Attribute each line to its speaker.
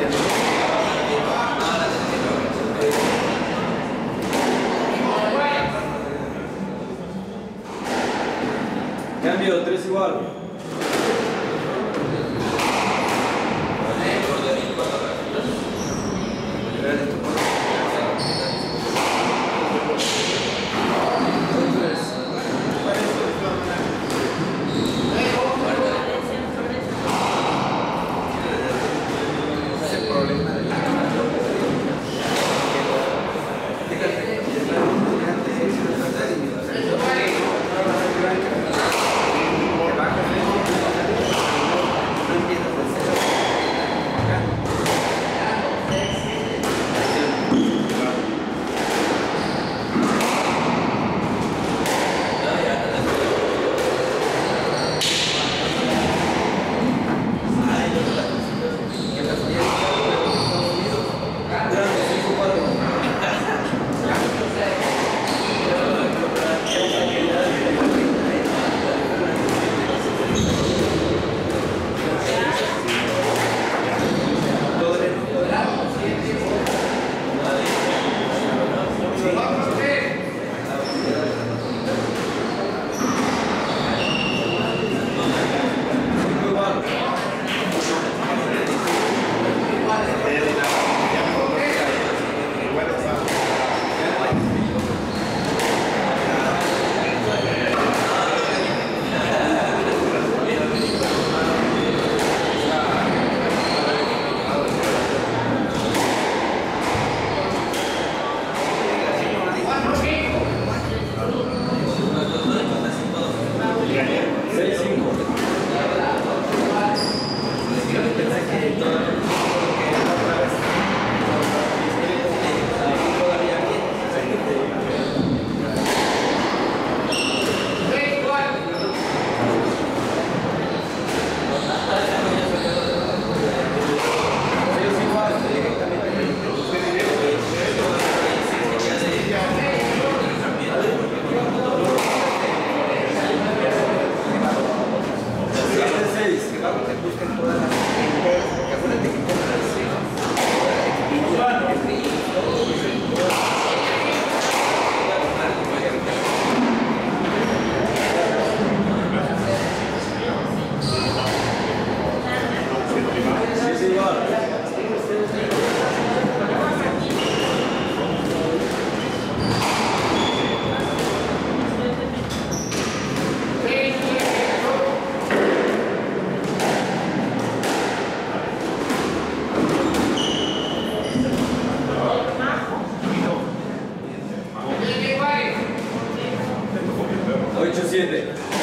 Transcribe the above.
Speaker 1: Yeah. 8-7